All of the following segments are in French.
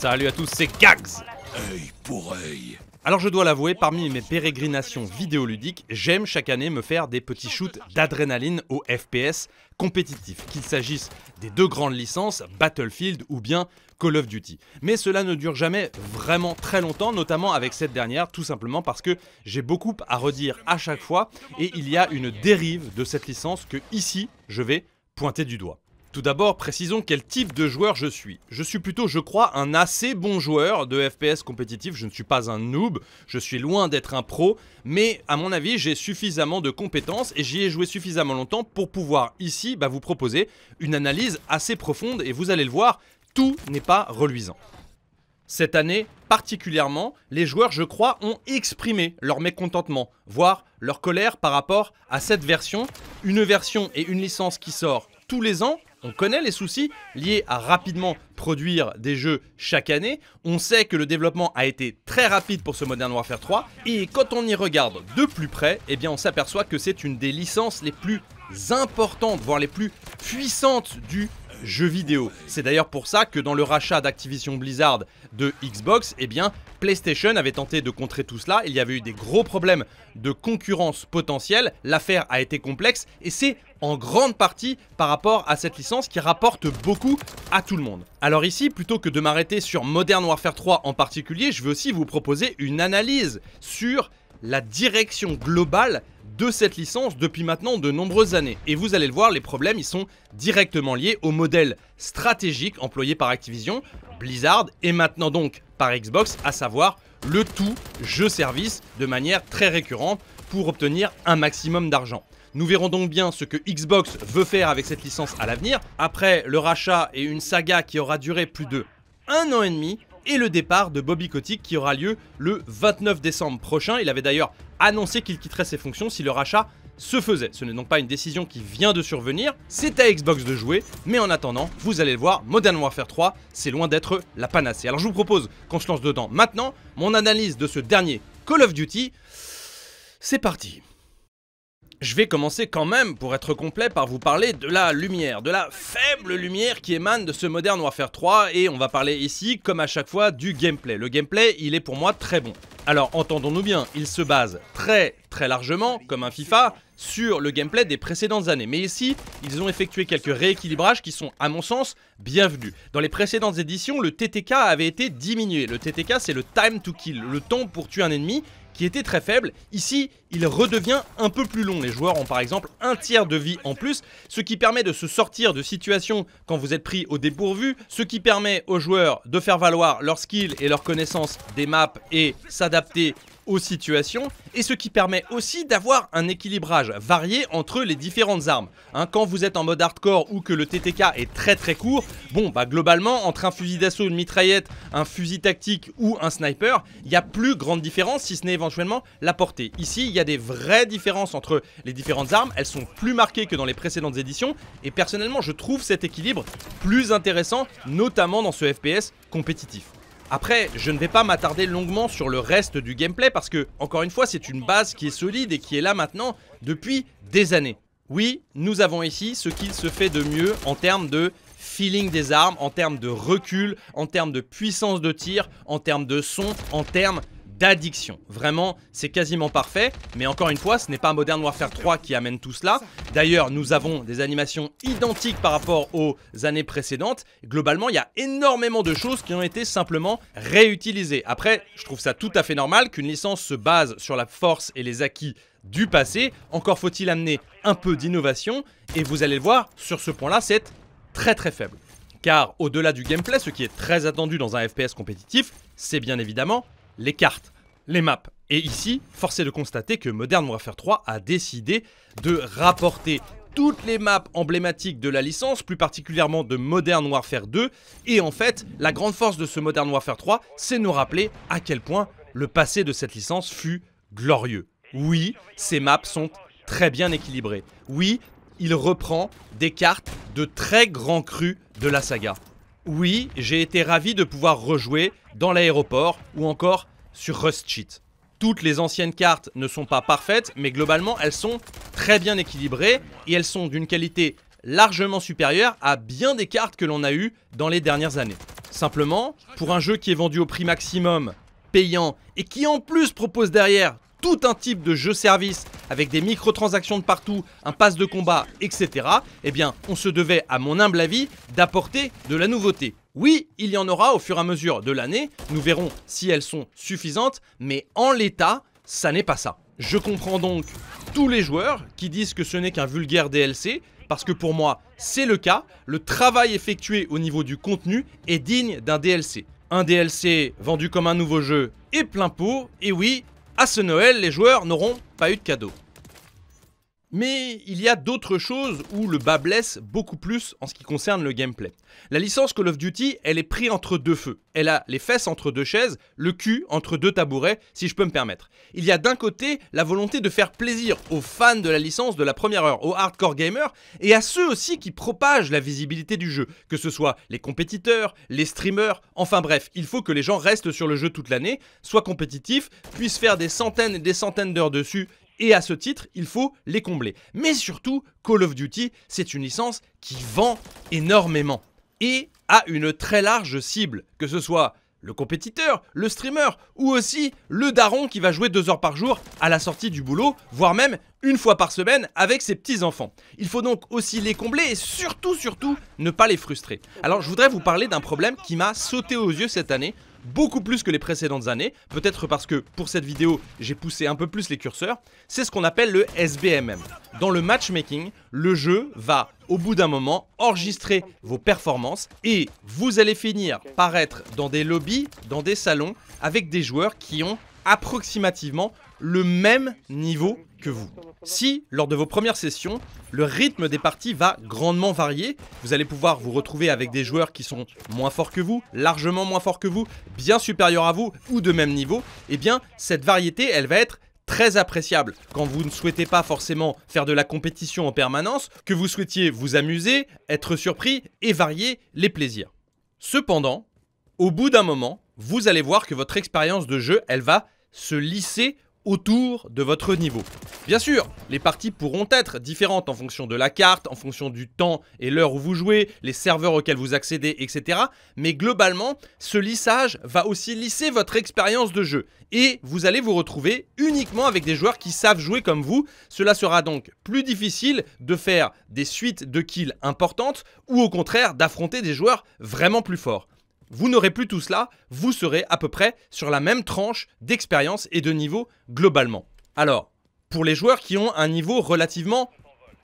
Salut à tous, c'est Gags Œil pour œil. Alors je dois l'avouer, parmi mes pérégrinations vidéoludiques, j'aime chaque année me faire des petits shoots d'adrénaline au FPS compétitif, qu'il s'agisse des deux grandes licences, Battlefield ou bien Call of Duty. Mais cela ne dure jamais vraiment très longtemps, notamment avec cette dernière, tout simplement parce que j'ai beaucoup à redire à chaque fois, et il y a une dérive de cette licence que ici, je vais pointer du doigt. Tout d'abord, précisons quel type de joueur je suis. Je suis plutôt, je crois, un assez bon joueur de FPS compétitif. Je ne suis pas un noob, je suis loin d'être un pro, mais à mon avis, j'ai suffisamment de compétences et j'y ai joué suffisamment longtemps pour pouvoir ici bah, vous proposer une analyse assez profonde et vous allez le voir, tout n'est pas reluisant. Cette année, particulièrement, les joueurs, je crois, ont exprimé leur mécontentement, voire leur colère par rapport à cette version. Une version et une licence qui sort tous les ans on connaît les soucis liés à rapidement produire des jeux chaque année. On sait que le développement a été très rapide pour ce Modern Warfare 3. Et quand on y regarde de plus près, eh on s'aperçoit que c'est une des licences les plus importantes, voire les plus puissantes du jeu vidéo. C'est d'ailleurs pour ça que dans le rachat d'Activision Blizzard de Xbox, eh PlayStation avait tenté de contrer tout cela. Il y avait eu des gros problèmes de concurrence potentielle. L'affaire a été complexe et c'est en grande partie par rapport à cette licence qui rapporte beaucoup à tout le monde. Alors ici, plutôt que de m'arrêter sur Modern Warfare 3 en particulier, je veux aussi vous proposer une analyse sur la direction globale de cette licence depuis maintenant de nombreuses années. Et vous allez le voir, les problèmes ils sont directement liés au modèle stratégique employé par Activision, Blizzard et maintenant donc par Xbox, à savoir le tout jeu-service de manière très récurrente pour obtenir un maximum d'argent. Nous verrons donc bien ce que Xbox veut faire avec cette licence à l'avenir, après le rachat et une saga qui aura duré plus de un an et demi, et le départ de Bobby Kotick qui aura lieu le 29 décembre prochain. Il avait d'ailleurs annoncé qu'il quitterait ses fonctions si le rachat se faisait. Ce n'est donc pas une décision qui vient de survenir, c'est à Xbox de jouer, mais en attendant, vous allez le voir, Modern Warfare 3, c'est loin d'être la panacée. Alors je vous propose qu'on se lance dedans maintenant, mon analyse de ce dernier Call of Duty, c'est parti je vais commencer quand même, pour être complet, par vous parler de la lumière, de la faible lumière qui émane de ce Modern Warfare 3, et on va parler ici, comme à chaque fois, du gameplay. Le gameplay, il est pour moi très bon. Alors, entendons-nous bien, il se base très très largement, comme un FIFA, sur le gameplay des précédentes années. Mais ici, ils ont effectué quelques rééquilibrages qui sont, à mon sens, bienvenus. Dans les précédentes éditions, le TTK avait été diminué. Le TTK, c'est le time to kill, le temps pour tuer un ennemi, qui était très faible. Ici, il redevient un peu plus long. Les joueurs ont par exemple un tiers de vie en plus, ce qui permet de se sortir de situations quand vous êtes pris au dépourvu, ce qui permet aux joueurs de faire valoir leurs skills et leur connaissance des maps et s'adapter aux situations et ce qui permet aussi d'avoir un équilibrage varié entre les différentes armes. Hein, quand vous êtes en mode hardcore ou que le TTK est très très court, bon bah globalement entre un fusil d'assaut, une mitraillette, un fusil tactique ou un sniper, il y a plus grande différence si ce n'est éventuellement la portée. Ici il y a des vraies différences entre les différentes armes, elles sont plus marquées que dans les précédentes éditions et personnellement je trouve cet équilibre plus intéressant notamment dans ce FPS compétitif. Après, je ne vais pas m'attarder longuement sur le reste du gameplay parce que, encore une fois, c'est une base qui est solide et qui est là maintenant depuis des années. Oui, nous avons ici ce qu'il se fait de mieux en termes de feeling des armes, en termes de recul, en termes de puissance de tir, en termes de son, en termes d'addiction. Vraiment, c'est quasiment parfait, mais encore une fois, ce n'est pas Modern Warfare 3 qui amène tout cela. D'ailleurs, nous avons des animations identiques par rapport aux années précédentes. Globalement, il y a énormément de choses qui ont été simplement réutilisées. Après, je trouve ça tout à fait normal qu'une licence se base sur la force et les acquis du passé. Encore faut-il amener un peu d'innovation, et vous allez le voir, sur ce point-là, c'est très très faible. Car au-delà du gameplay, ce qui est très attendu dans un FPS compétitif, c'est bien évidemment les cartes, les maps. Et ici, force est de constater que Modern Warfare 3 a décidé de rapporter toutes les maps emblématiques de la licence, plus particulièrement de Modern Warfare 2. Et en fait, la grande force de ce Modern Warfare 3, c'est nous rappeler à quel point le passé de cette licence fut glorieux. Oui, ces maps sont très bien équilibrées. Oui, il reprend des cartes de très grands crus de la saga. Oui, j'ai été ravi de pouvoir rejouer dans l'aéroport ou encore sur Rust Cheat. Toutes les anciennes cartes ne sont pas parfaites, mais globalement elles sont très bien équilibrées et elles sont d'une qualité largement supérieure à bien des cartes que l'on a eues dans les dernières années. Simplement, pour un jeu qui est vendu au prix maximum, payant, et qui en plus propose derrière tout un type de jeu-service avec des microtransactions de partout, un pass de combat, etc., eh bien, on se devait, à mon humble avis, d'apporter de la nouveauté. Oui, il y en aura au fur et à mesure de l'année, nous verrons si elles sont suffisantes, mais en l'état, ça n'est pas ça. Je comprends donc tous les joueurs qui disent que ce n'est qu'un vulgaire DLC, parce que pour moi, c'est le cas, le travail effectué au niveau du contenu est digne d'un DLC. Un DLC vendu comme un nouveau jeu et plein pot, et oui, à ce Noël, les joueurs n'auront pas eu de cadeau. Mais il y a d'autres choses où le bas blesse beaucoup plus en ce qui concerne le gameplay. La licence Call of Duty, elle est prise entre deux feux. Elle a les fesses entre deux chaises, le cul entre deux tabourets, si je peux me permettre. Il y a d'un côté la volonté de faire plaisir aux fans de la licence de la première heure, aux hardcore gamers, et à ceux aussi qui propagent la visibilité du jeu, que ce soit les compétiteurs, les streamers, enfin bref, il faut que les gens restent sur le jeu toute l'année, soient compétitifs, puissent faire des centaines et des centaines d'heures dessus et à ce titre, il faut les combler. Mais surtout, Call of Duty, c'est une licence qui vend énormément et a une très large cible, que ce soit le compétiteur, le streamer ou aussi le daron qui va jouer deux heures par jour à la sortie du boulot, voire même une fois par semaine avec ses petits-enfants. Il faut donc aussi les combler et surtout, surtout, ne pas les frustrer. Alors je voudrais vous parler d'un problème qui m'a sauté aux yeux cette année beaucoup plus que les précédentes années, peut-être parce que pour cette vidéo j'ai poussé un peu plus les curseurs, c'est ce qu'on appelle le SBMM. Dans le matchmaking, le jeu va au bout d'un moment enregistrer vos performances et vous allez finir par être dans des lobbies, dans des salons avec des joueurs qui ont approximativement le même niveau que vous. Si, lors de vos premières sessions, le rythme des parties va grandement varier, vous allez pouvoir vous retrouver avec des joueurs qui sont moins forts que vous, largement moins forts que vous, bien supérieurs à vous ou de même niveau, et eh bien cette variété, elle va être très appréciable quand vous ne souhaitez pas forcément faire de la compétition en permanence, que vous souhaitiez vous amuser, être surpris et varier les plaisirs. Cependant, au bout d'un moment, vous allez voir que votre expérience de jeu, elle va se lisser autour de votre niveau. Bien sûr, les parties pourront être différentes en fonction de la carte, en fonction du temps et l'heure où vous jouez, les serveurs auxquels vous accédez, etc. Mais globalement, ce lissage va aussi lisser votre expérience de jeu. Et vous allez vous retrouver uniquement avec des joueurs qui savent jouer comme vous. Cela sera donc plus difficile de faire des suites de kills importantes ou au contraire d'affronter des joueurs vraiment plus forts vous n'aurez plus tout cela, vous serez à peu près sur la même tranche d'expérience et de niveau globalement. Alors, pour les joueurs qui ont un niveau relativement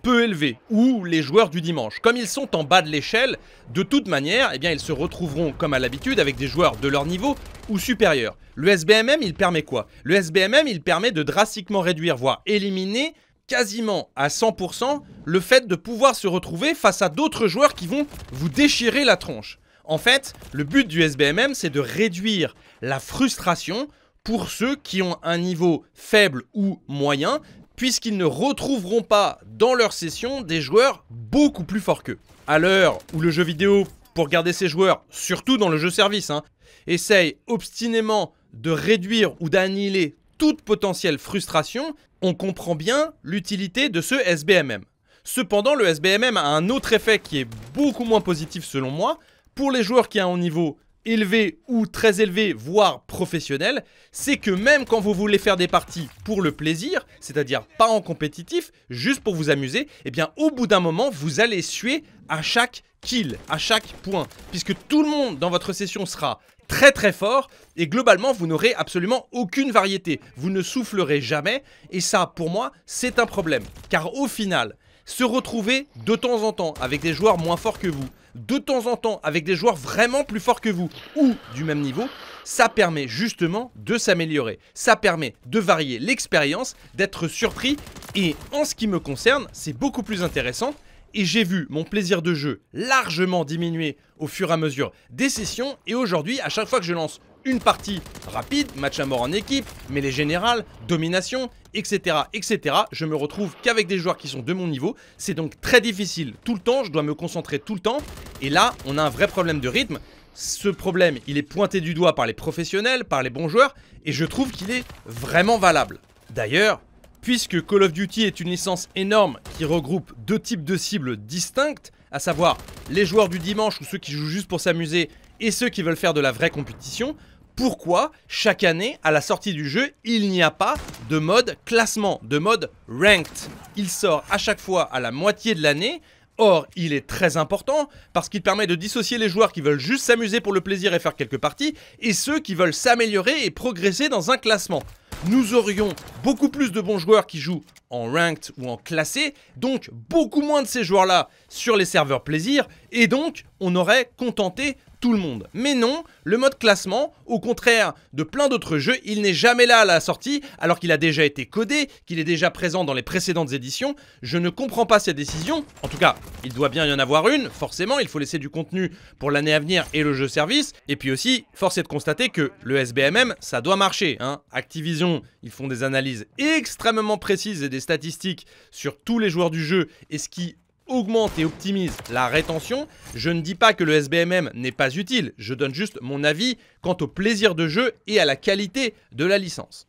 peu élevé, ou les joueurs du dimanche. Comme ils sont en bas de l'échelle, de toute manière, eh bien, ils se retrouveront comme à l'habitude avec des joueurs de leur niveau ou supérieur. Le SBMM, il permet quoi? Le SBMM, il permet de drastiquement réduire, voire éliminer quasiment à 100% le fait de pouvoir se retrouver face à d'autres joueurs qui vont vous déchirer la tronche. En fait, le but du SBMM, c'est de réduire la frustration pour ceux qui ont un niveau faible ou moyen, puisqu'ils ne retrouveront pas dans leur session des joueurs beaucoup plus forts qu'eux. À l'heure où le jeu vidéo, pour garder ses joueurs, surtout dans le jeu service, hein, essaye obstinément de réduire ou d'annihiler toute potentielle frustration, on comprend bien l'utilité de ce SBMM. Cependant, le SBMM a un autre effet qui est beaucoup moins positif selon moi, pour les joueurs qui ont un niveau élevé ou très élevé, voire professionnel, c'est que même quand vous voulez faire des parties pour le plaisir, c'est-à-dire pas en compétitif, juste pour vous amuser, eh bien au bout d'un moment, vous allez suer à chaque kill, à chaque point, puisque tout le monde dans votre session sera très très fort et globalement vous n'aurez absolument aucune variété, vous ne soufflerez jamais et ça pour moi c'est un problème. Car au final se retrouver de temps en temps avec des joueurs moins forts que vous, de temps en temps avec des joueurs vraiment plus forts que vous ou du même niveau, ça permet justement de s'améliorer. Ça permet de varier l'expérience, d'être surpris. Et en ce qui me concerne, c'est beaucoup plus intéressant. Et j'ai vu mon plaisir de jeu largement diminuer au fur et à mesure des sessions. Et aujourd'hui à chaque fois que je lance une partie rapide, match à mort en équipe, mais les générales, domination, etc. etc. Je me retrouve qu'avec des joueurs qui sont de mon niveau. C'est donc très difficile tout le temps, je dois me concentrer tout le temps. Et là, on a un vrai problème de rythme. Ce problème, il est pointé du doigt par les professionnels, par les bons joueurs, et je trouve qu'il est vraiment valable. D'ailleurs, puisque Call of Duty est une licence énorme qui regroupe deux types de cibles distinctes, à savoir les joueurs du dimanche ou ceux qui jouent juste pour s'amuser et ceux qui veulent faire de la vraie compétition, pourquoi chaque année, à la sortie du jeu, il n'y a pas de mode classement, de mode ranked Il sort à chaque fois à la moitié de l'année. Or, il est très important parce qu'il permet de dissocier les joueurs qui veulent juste s'amuser pour le plaisir et faire quelques parties et ceux qui veulent s'améliorer et progresser dans un classement nous aurions beaucoup plus de bons joueurs qui jouent en ranked ou en classé, donc beaucoup moins de ces joueurs-là sur les serveurs plaisir, et donc on aurait contenté tout le monde. Mais non, le mode classement, au contraire de plein d'autres jeux, il n'est jamais là à la sortie, alors qu'il a déjà été codé, qu'il est déjà présent dans les précédentes éditions. Je ne comprends pas cette décision. En tout cas, il doit bien y en avoir une, forcément, il faut laisser du contenu pour l'année à venir et le jeu service. Et puis aussi, force est de constater que le SBMM, ça doit marcher. Hein. Activision, ils font des analyses extrêmement précises et des statistiques sur tous les joueurs du jeu, et ce qui augmente et optimise la rétention. Je ne dis pas que le SBMM n'est pas utile, je donne juste mon avis quant au plaisir de jeu et à la qualité de la licence.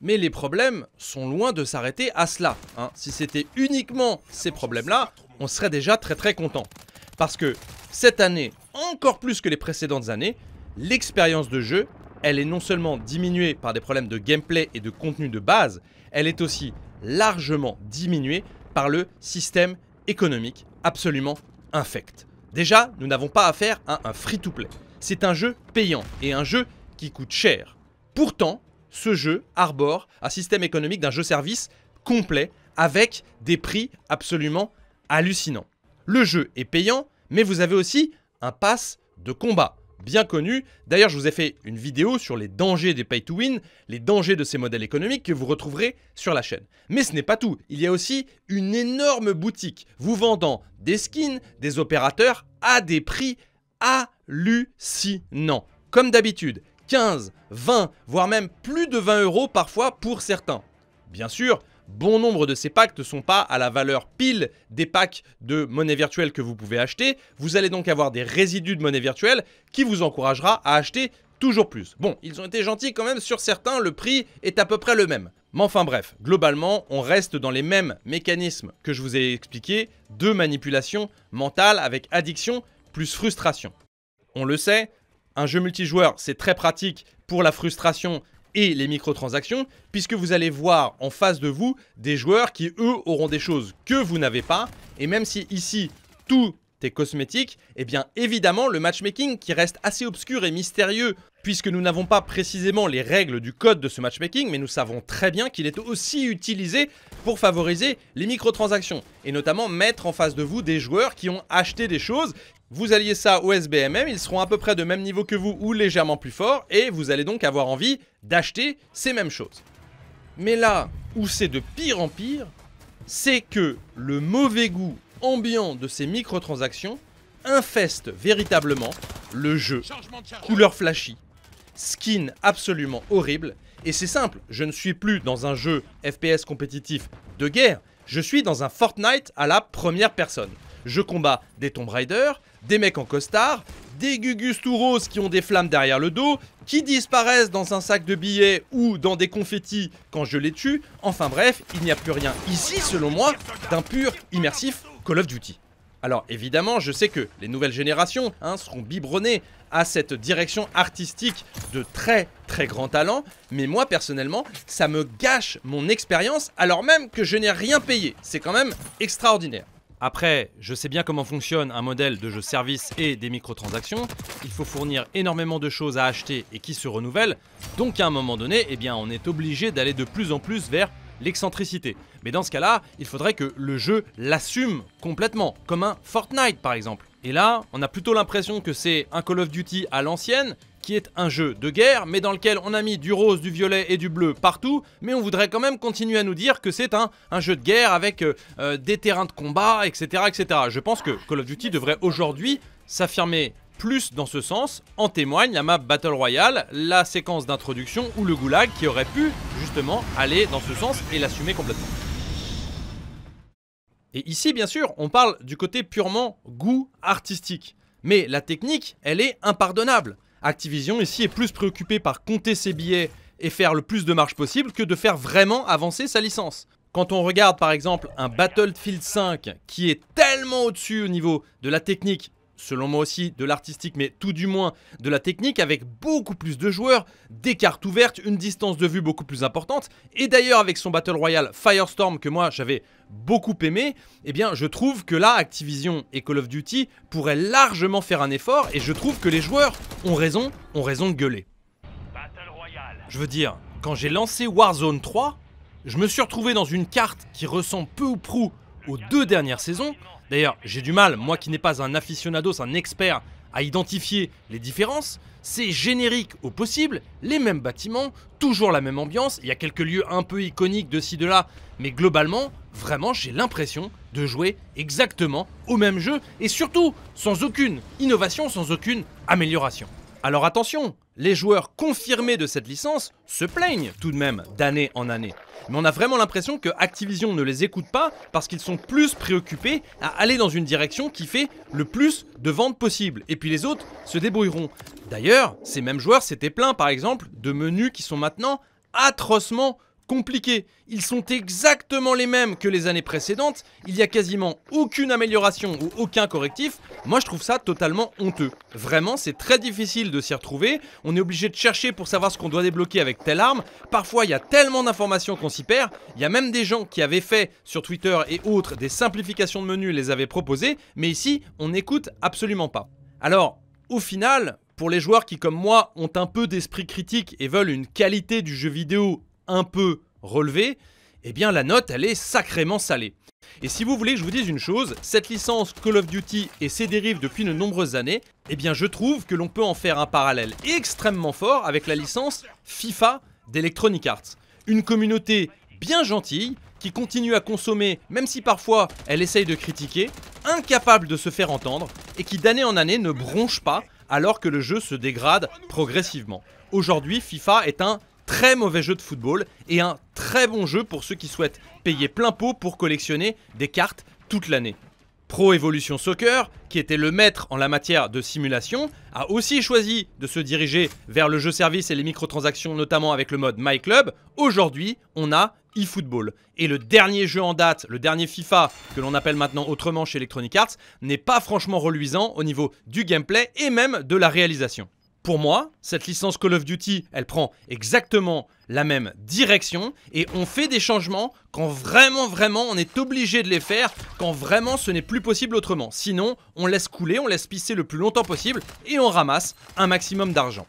Mais les problèmes sont loin de s'arrêter à cela. Hein. Si c'était uniquement ces problèmes-là, on serait déjà très très content. Parce que cette année, encore plus que les précédentes années, l'expérience de jeu, elle est non seulement diminuée par des problèmes de gameplay et de contenu de base, elle est aussi largement diminuée par le système économique absolument infect. Déjà, nous n'avons pas affaire à un free-to-play. C'est un jeu payant et un jeu qui coûte cher. Pourtant, ce jeu arbore un système économique d'un jeu-service complet avec des prix absolument hallucinants. Le jeu est payant, mais vous avez aussi un pass de combat bien connu. D'ailleurs, je vous ai fait une vidéo sur les dangers des pay to win, les dangers de ces modèles économiques que vous retrouverez sur la chaîne. Mais ce n'est pas tout. Il y a aussi une énorme boutique vous vendant des skins, des opérateurs à des prix hallucinants. Comme d'habitude, 15, 20, voire même plus de 20 euros parfois pour certains. Bien sûr, bon nombre de ces packs ne sont pas à la valeur pile des packs de monnaie virtuelle que vous pouvez acheter. Vous allez donc avoir des résidus de monnaie virtuelle qui vous encouragera à acheter toujours plus. Bon, ils ont été gentils quand même sur certains, le prix est à peu près le même. Mais enfin bref, globalement, on reste dans les mêmes mécanismes que je vous ai expliqués de manipulation mentale avec addiction plus frustration. On le sait, un jeu multijoueur, c'est très pratique pour la frustration et les microtransactions, puisque vous allez voir en face de vous des joueurs qui, eux, auront des choses que vous n'avez pas. Et même si ici, tout est cosmétique, eh bien évidemment, le matchmaking qui reste assez obscur et mystérieux, puisque nous n'avons pas précisément les règles du code de ce matchmaking, mais nous savons très bien qu'il est aussi utilisé pour favoriser les microtransactions, et notamment mettre en face de vous des joueurs qui ont acheté des choses, vous alliez ça au SBMM, ils seront à peu près de même niveau que vous ou légèrement plus forts, et vous allez donc avoir envie d'acheter ces mêmes choses. Mais là où c'est de pire en pire, c'est que le mauvais goût ambiant de ces microtransactions infeste véritablement le jeu. Couleur flashy, skin absolument horrible, et c'est simple, je ne suis plus dans un jeu FPS compétitif de guerre, je suis dans un Fortnite à la première personne. Je combats des Tomb Raider, des mecs en costard, des Gugus tout qui ont des flammes derrière le dos, qui disparaissent dans un sac de billets ou dans des confettis quand je les tue. Enfin bref, il n'y a plus rien ici, selon moi, d'un pur immersif Call of Duty. Alors évidemment, je sais que les nouvelles générations hein, seront biberonnées à cette direction artistique de très très grand talent, mais moi personnellement, ça me gâche mon expérience alors même que je n'ai rien payé. C'est quand même extraordinaire. Après, je sais bien comment fonctionne un modèle de jeu service et des microtransactions. Il faut fournir énormément de choses à acheter et qui se renouvellent. Donc à un moment donné, eh on est obligé d'aller de plus en plus vers l'excentricité. Mais dans ce cas-là, il faudrait que le jeu l'assume complètement, comme un Fortnite par exemple. Et là, on a plutôt l'impression que c'est un Call of Duty à l'ancienne, qui est un jeu de guerre, mais dans lequel on a mis du rose, du violet et du bleu partout, mais on voudrait quand même continuer à nous dire que c'est un, un, jeu de guerre avec euh, euh, des terrains de combat, etc., etc. Je pense que Call of Duty devrait aujourd'hui s'affirmer plus dans ce sens, en témoigne la map Battle Royale, la séquence d'introduction ou le goulag qui aurait pu justement aller dans ce sens et l'assumer complètement. Et ici, bien sûr, on parle du côté purement goût artistique. Mais la technique, elle est impardonnable. Activision ici est plus préoccupé par compter ses billets et faire le plus de marge possible que de faire vraiment avancer sa licence. Quand on regarde par exemple un Battlefield 5 qui est tellement au-dessus au niveau de la technique selon moi aussi, de l'artistique, mais tout du moins de la technique, avec beaucoup plus de joueurs, des cartes ouvertes, une distance de vue beaucoup plus importante. Et d'ailleurs, avec son Battle Royale Firestorm, que moi j'avais beaucoup aimé, eh bien je trouve que là, Activision et Call of Duty pourraient largement faire un effort, et je trouve que les joueurs ont raison, ont raison de gueuler. Je veux dire, quand j'ai lancé Warzone 3, je me suis retrouvé dans une carte qui ressemble peu ou prou aux deux dernières saisons. D'ailleurs, j'ai du mal, moi qui n'ai pas un aficionados, un expert, à identifier les différences. C'est générique au possible, les mêmes bâtiments, toujours la même ambiance, il y a quelques lieux un peu iconiques de ci de là, mais globalement, vraiment j'ai l'impression de jouer exactement au même jeu et surtout sans aucune innovation, sans aucune amélioration. Alors attention, les joueurs confirmés de cette licence se plaignent tout de même d'année en année. Mais on a vraiment l'impression que Activision ne les écoute pas parce qu'ils sont plus préoccupés à aller dans une direction qui fait le plus de ventes possible. Et puis les autres se débrouilleront. D'ailleurs, ces mêmes joueurs s'étaient plaints par exemple de menus qui sont maintenant atrocement compliqués. Ils sont exactement les mêmes que les années précédentes, il n'y a quasiment aucune amélioration ou aucun correctif. Moi je trouve ça totalement honteux. Vraiment, c'est très difficile de s'y retrouver, on est obligé de chercher pour savoir ce qu'on doit débloquer avec telle arme. Parfois il y a tellement d'informations qu'on s'y perd, il y a même des gens qui avaient fait sur Twitter et autres des simplifications de menus, les avaient proposées, mais ici on n'écoute absolument pas. Alors, au final, pour les joueurs qui, comme moi, ont un peu d'esprit critique et veulent une qualité du jeu vidéo un peu relevée, eh bien la note, elle est sacrément salée. Et si vous voulez je vous dise une chose, cette licence Call of Duty et ses dérives depuis de nombreuses années, eh bien je trouve que l'on peut en faire un parallèle extrêmement fort avec la licence FIFA d'Electronic Arts. Une communauté bien gentille, qui continue à consommer, même si parfois elle essaye de critiquer, incapable de se faire entendre, et qui d'année en année ne bronche pas alors que le jeu se dégrade progressivement. Aujourd'hui, FIFA est un très mauvais jeu de football et un très bon jeu pour ceux qui souhaitent payer plein pot pour collectionner des cartes toute l'année. Pro Evolution Soccer, qui était le maître en la matière de simulation, a aussi choisi de se diriger vers le jeu service et les microtransactions, notamment avec le mode My Club. Aujourd'hui, on a eFootball. Et le dernier jeu en date, le dernier FIFA, que l'on appelle maintenant autrement chez Electronic Arts, n'est pas franchement reluisant au niveau du gameplay et même de la réalisation. Pour moi, cette licence Call of Duty, elle prend exactement la même direction et on fait des changements quand vraiment, vraiment, on est obligé de les faire, quand vraiment ce n'est plus possible autrement. Sinon, on laisse couler, on laisse pisser le plus longtemps possible et on ramasse un maximum d'argent.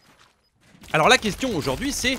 Alors la question aujourd'hui, c'est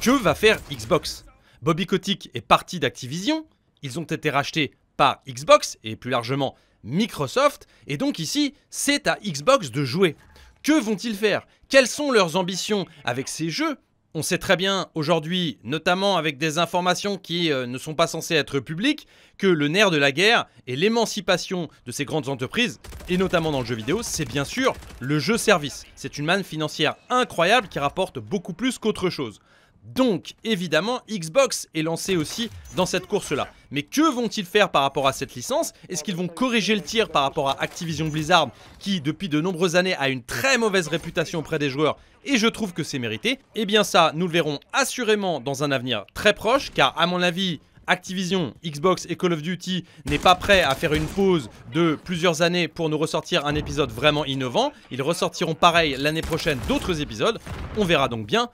que va faire Xbox? Bobby Kotick est parti d'Activision, ils ont été rachetés par Xbox et plus largement Microsoft, et donc ici, c'est à Xbox de jouer. Que vont-ils faire? Quelles sont leurs ambitions? Avec ces jeux on sait très bien aujourd'hui, notamment avec des informations qui euh, ne sont pas censées être publiques, que le nerf de la guerre et l'émancipation de ces grandes entreprises, et notamment dans le jeu vidéo, c'est bien sûr le jeu service. C'est une manne financière incroyable qui rapporte beaucoup plus qu'autre chose. Donc, évidemment, Xbox est lancé aussi dans cette course-là. Mais que vont-ils faire par rapport à cette licence? Est-ce qu'ils vont corriger le tir par rapport à Activision Blizzard, qui depuis de nombreuses années a une très mauvaise réputation auprès des joueurs, et je trouve que c'est mérité? Eh bien ça, nous le verrons assurément dans un avenir très proche, car à mon avis, Activision, Xbox et Call of Duty n'est pas prêt à faire une pause de plusieurs années pour nous ressortir un épisode vraiment innovant. Ils ressortiront pareil l'année prochaine d'autres épisodes. On verra donc bien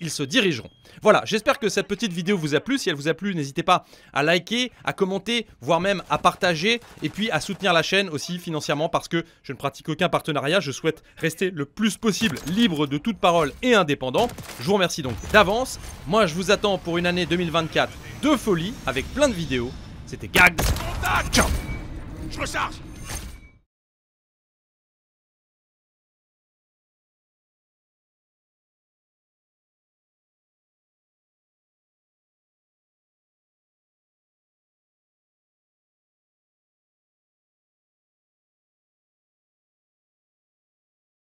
ils se dirigeront. Voilà, j'espère que cette petite vidéo vous a plu. Si elle vous a plu, n'hésitez pas à liker, à commenter, voire même à partager et puis à soutenir la chaîne aussi financièrement parce que je ne pratique aucun partenariat. Je souhaite rester le plus possible libre de toute parole et indépendant. Je vous remercie donc d'avance. Moi, je vous attends pour une année 2024 de folie avec plein de vidéos. C'était Gag. Je recharge